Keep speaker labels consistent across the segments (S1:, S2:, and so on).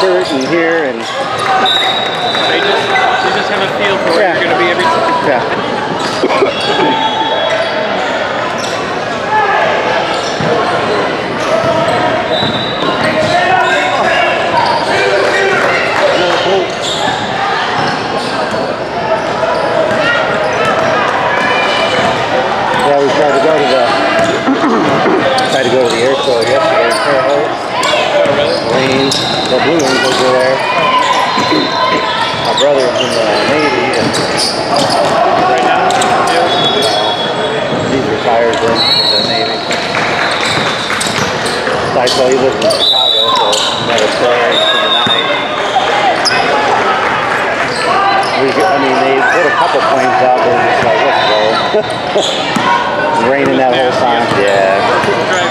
S1: dirt here
S2: we, I
S1: mean, they put a couple planes out there and just like, let's go. raining that whole time. Yeah.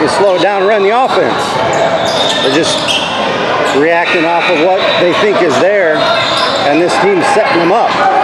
S2: You
S1: slow it down and run the offense. They're just reacting off of what they think is there, and this team's setting them up.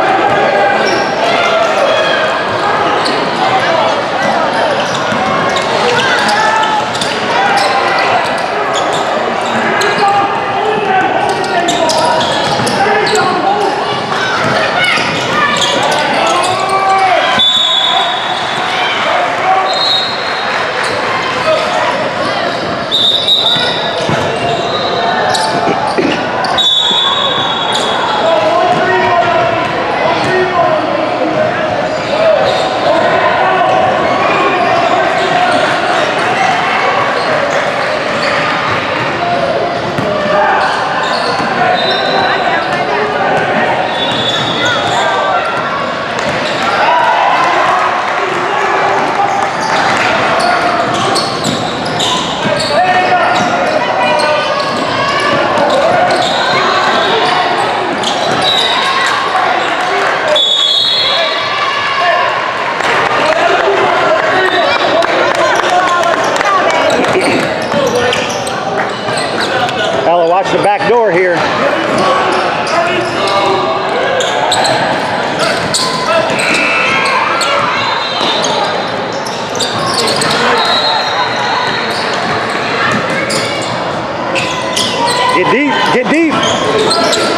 S1: Get deep, get deep.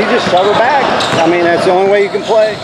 S1: You just shove back. I mean, that's the only way you can play.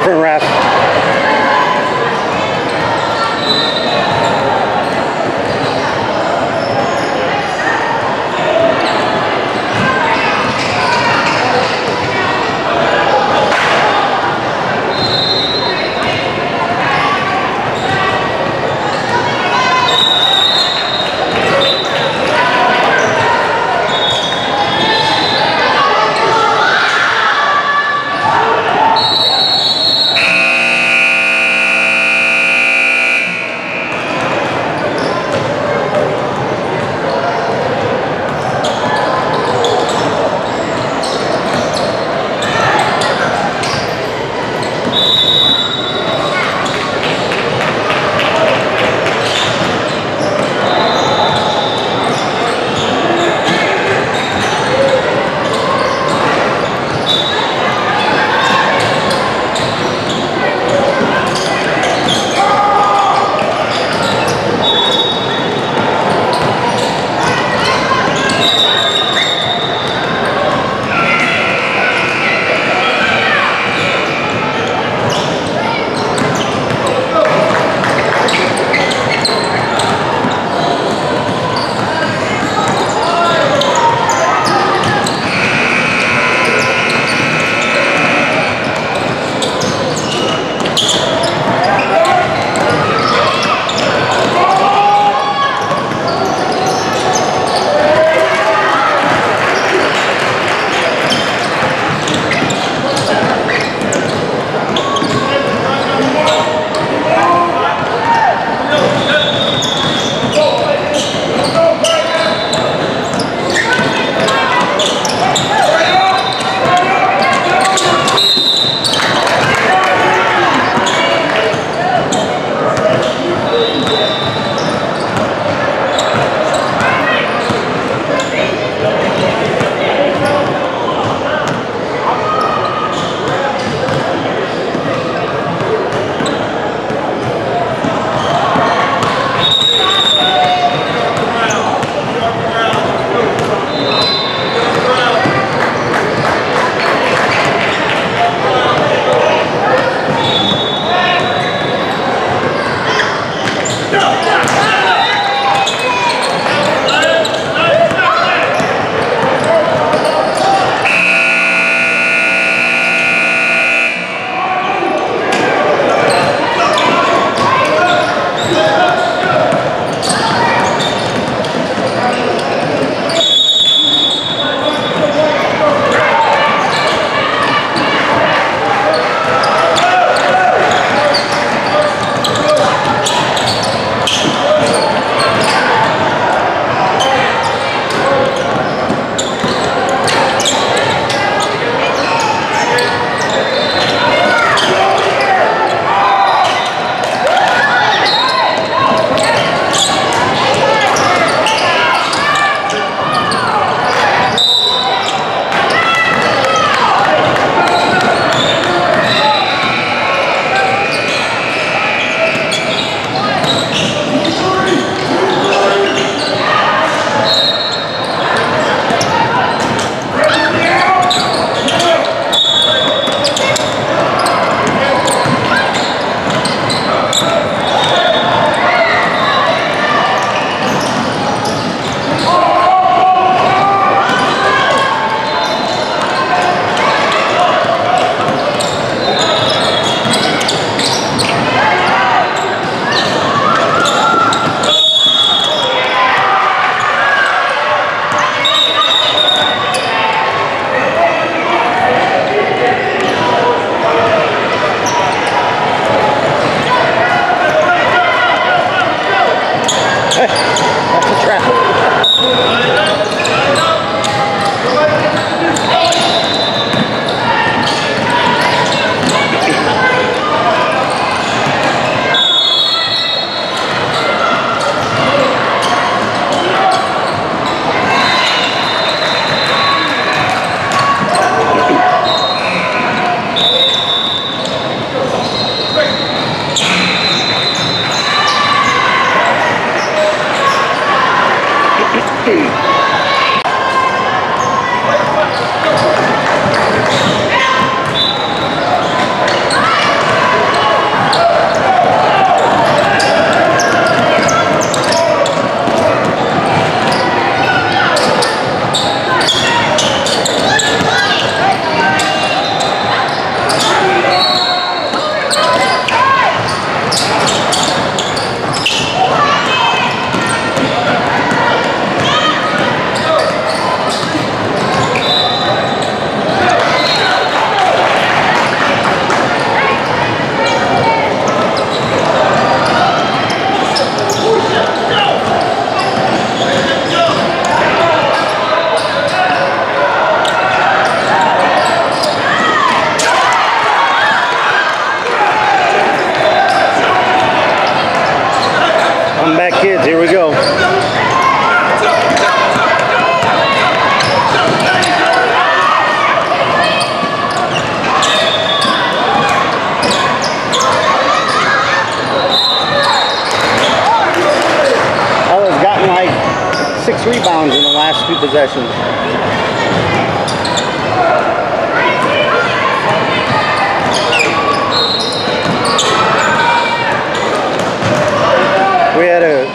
S1: Different ref.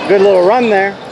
S1: Good little run there.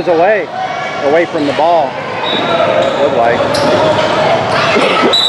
S1: Was away, away from the ball. Looked like.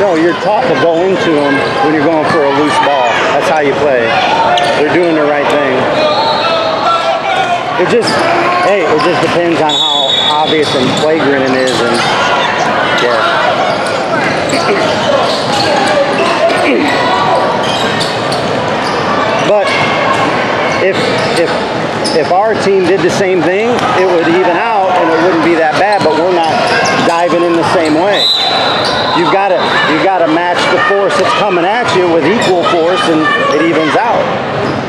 S1: No, you're taught to go into them when you're going for a loose ball. That's how you play. They're doing the right thing. It just, hey, it just depends on how obvious and flagrant it is, and yeah. But if if if our team did the same thing, it would even out and it wouldn't be that bad. But we're not diving in the same way. You've got to you've got to match the force that's coming at you with equal force, and it evens out.